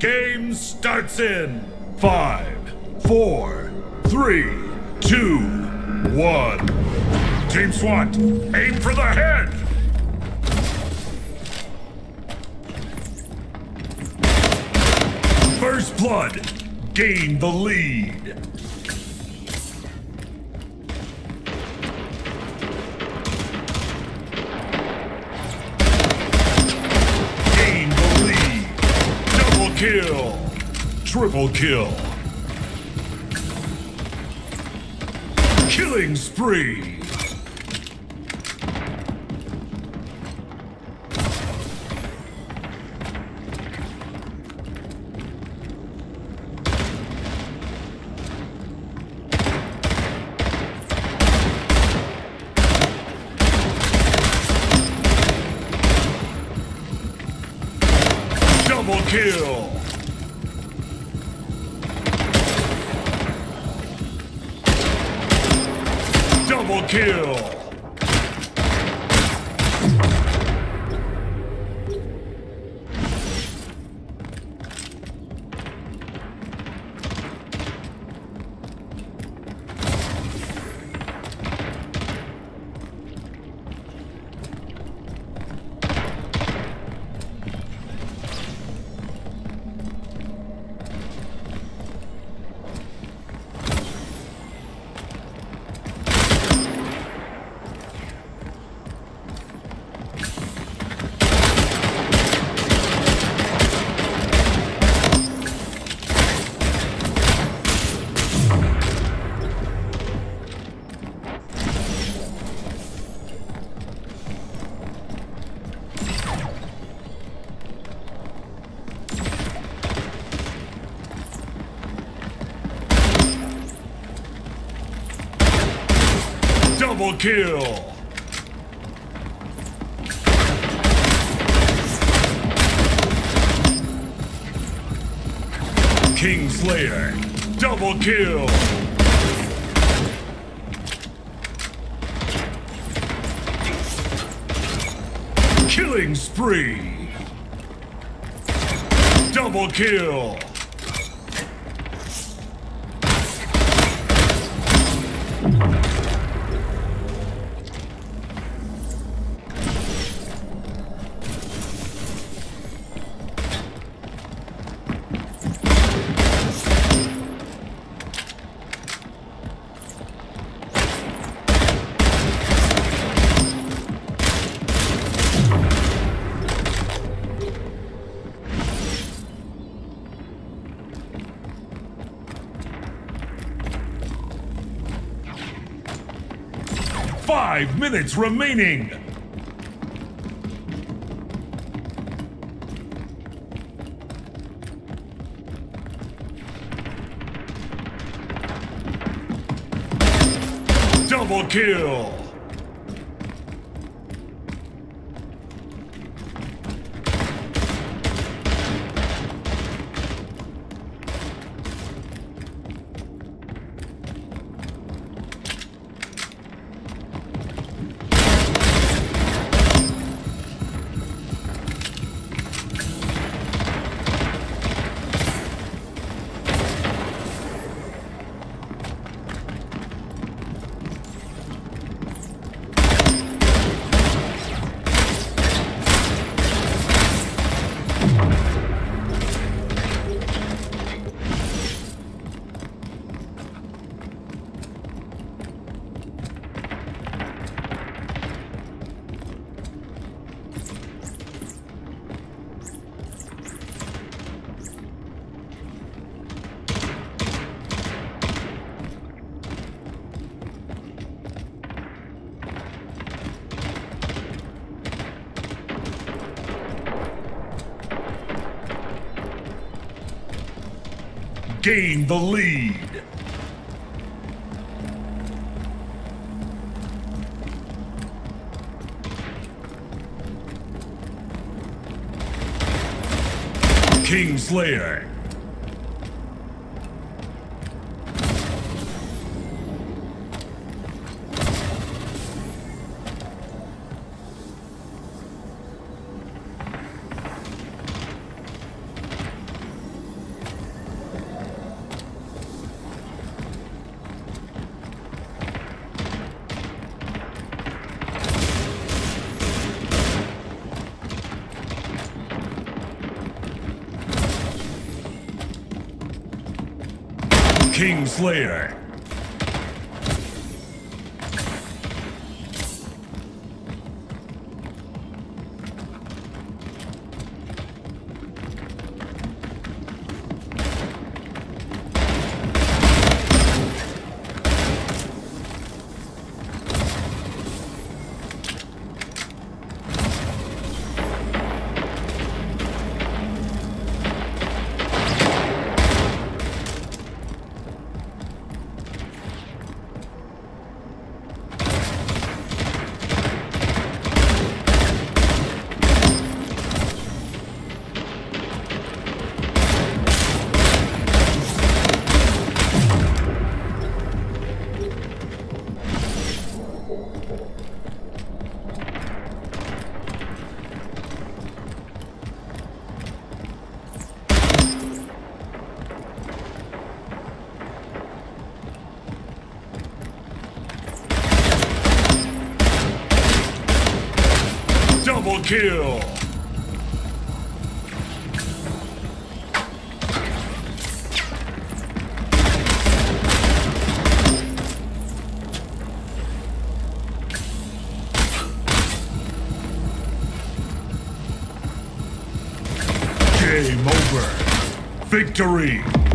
Game starts in five, four, three, two, one. Team SWAT, aim for the head! First blood, gain the lead. Kill. Triple kill. Killing spree. Double kill. Kill. Double kill. Kingslayer. Double kill. Killing spree. Double kill. Five minutes remaining. Double kill. Gain the lead. Kingslayer. Kingslayer. Double kill! Game over. Victory!